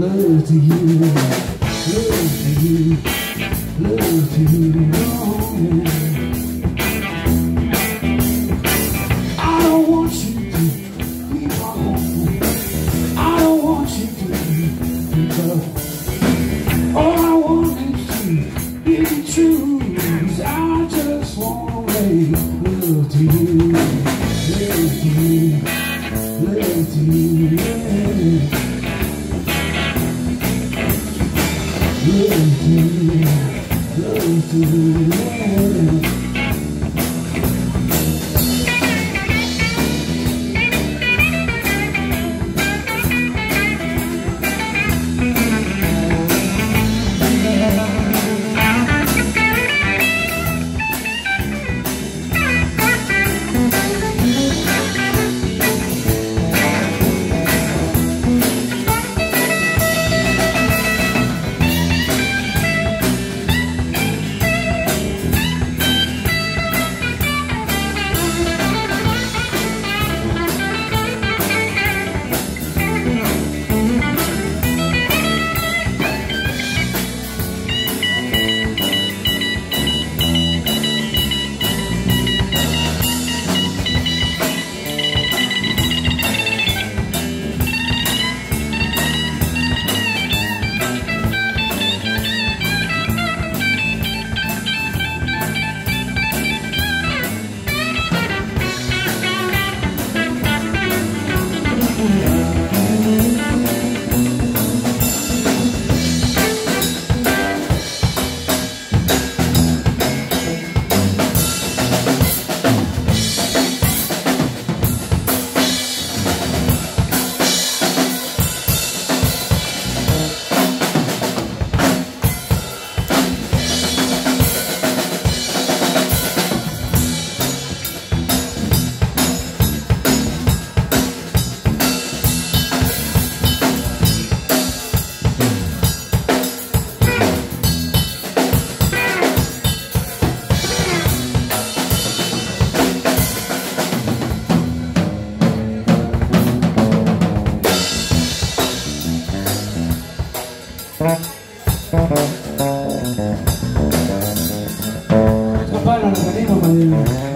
love to you. Love to you. Love to you. I don't want you to be my home. I don't want you to be love. All I want is to be true. I just wanna make love to you. Love Acá para,